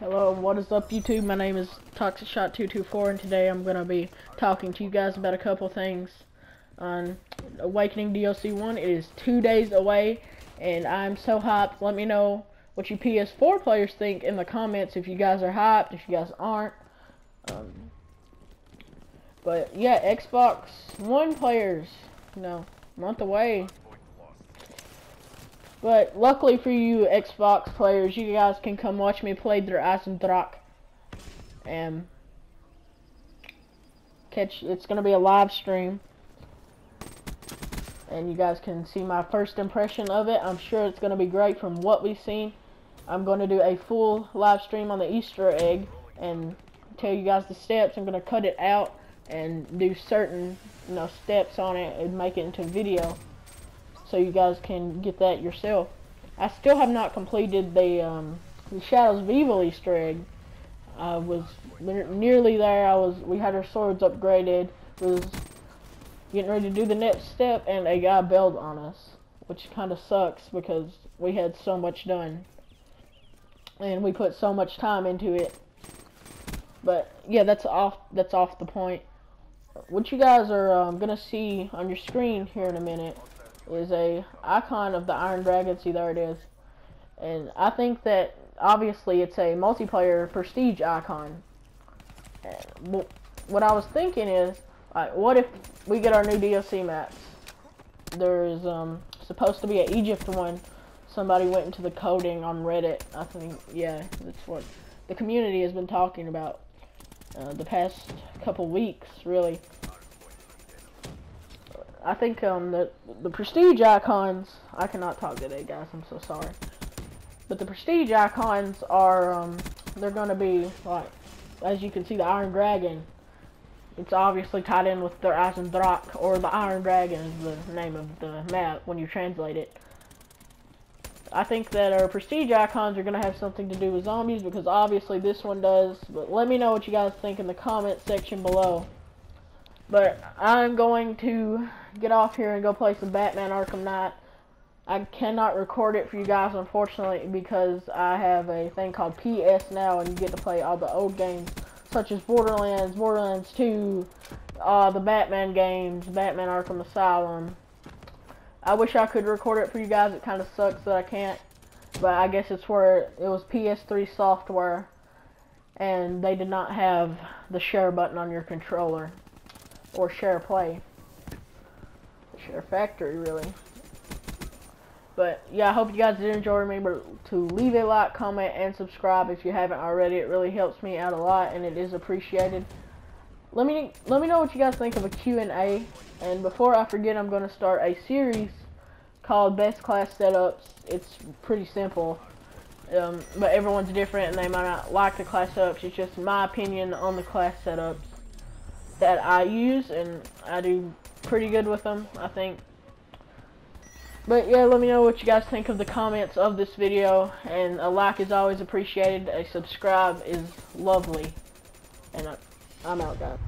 Hello, what is up YouTube? My name is Toxic Shot 224 and today I'm going to be talking to you guys about a couple things on Awakening DLC 1. It is two days away and I'm so hyped. Let me know what you PS4 players think in the comments if you guys are hyped, if you guys aren't. Um, but yeah, Xbox One players, you know, month away. But luckily for you Xbox players, you guys can come watch me play Der Eisendrache. And catch it's gonna be a live stream. And you guys can see my first impression of it. I'm sure it's gonna be great from what we've seen. I'm gonna do a full live stream on the Easter egg and tell you guys the steps. I'm gonna cut it out and do certain you know steps on it and make it into video so you guys can get that yourself. I still have not completed the, um, the Shadows of Evil Easter egg. I was nearly there. I was. We had our swords upgraded. Was getting ready to do the next step, and a guy bailed on us, which kind of sucks because we had so much done, and we put so much time into it. But yeah, that's off. That's off the point. What you guys are um, gonna see on your screen here in a minute is a icon of the Iron Dragon. See, there it is. And I think that obviously it's a multiplayer prestige icon. And what I was thinking is, like, what if we get our new DLC maps? There's um, supposed to be an Egypt one. Somebody went into the coding on Reddit. I think, yeah, that's what the community has been talking about uh, the past couple weeks, really. I think um the the prestige icons. I cannot talk today, guys. I'm so sorry. But the prestige icons are um they're gonna be like as you can see the Iron Dragon. It's obviously tied in with the Eisendrache or the Iron Dragon is the name of the map when you translate it. I think that our prestige icons are going to have something to do with zombies because obviously this one does. But let me know what you guys think in the comment section below. But I'm going to get off here and go play some Batman Arkham Knight. I cannot record it for you guys, unfortunately, because I have a thing called PS Now, and you get to play all the old games, such as Borderlands, Borderlands 2, uh, the Batman games, Batman Arkham Asylum. I wish I could record it for you guys. It kind of sucks that I can't, but I guess it's where it was PS3 software, and they did not have the share button on your controller, or share play. Share Factory, really. But, yeah, I hope you guys did enjoy. Remember to leave a like, comment, and subscribe if you haven't already. It really helps me out a lot, and it is appreciated. Let me let me know what you guys think of a Q&A. And before I forget, I'm going to start a series called Best Class Setups. It's pretty simple. Um, but everyone's different, and they might not like the class setups. It's just my opinion on the class setups that I use, and I do pretty good with them, I think. But yeah, let me know what you guys think of the comments of this video. And a like is always appreciated. A subscribe is lovely. And I, I'm out, guys.